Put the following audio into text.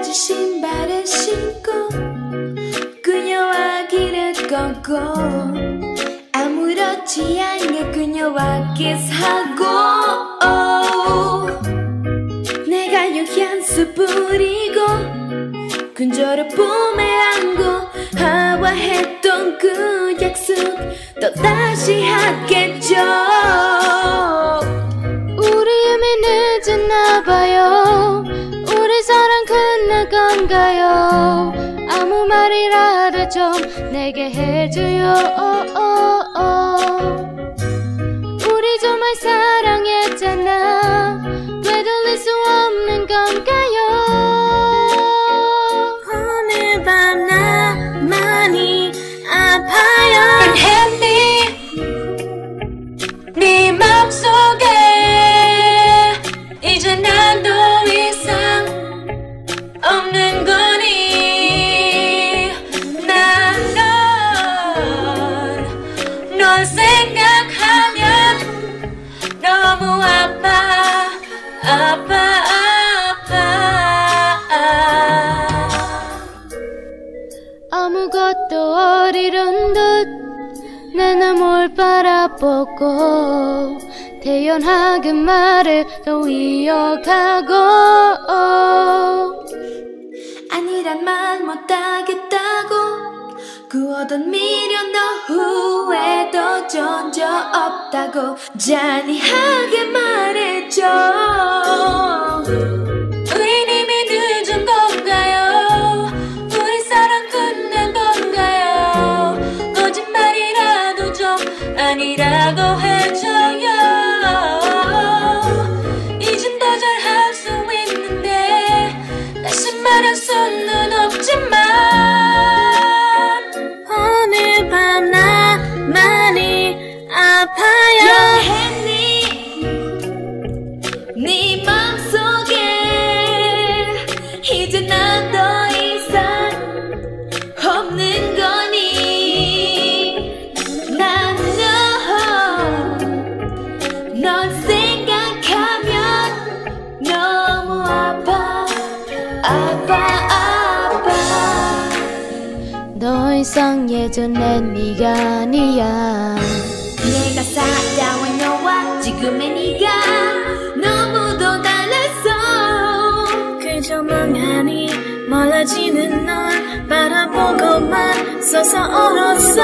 멋진 신발을 신고 그녀와 길을 걷고 아무렇지 않게 그녀와 키스하고. 내가 향수 뿌리고 근저를 품에 안고 하와했던 그 약속 또 다시 하겠죠 가요. 아무 말이라도 좀 내게 해줘요. 우리 정말 사랑했잖아 아파 아파 아무것도 어리른 듯내 뭘 바라보고 태연하게 말을 또 이어가고. 아니란 말 못하겠다고 구워던 미련 너 후회도 전혀 없다고 잔인하게 말했죠 더 이상 예전의 네가 아니야. 내가 살아온 너와 지금의 네가 너무도 달랐어. 그저 멍하니 멀어지는 널 바라보고만 서서 울었어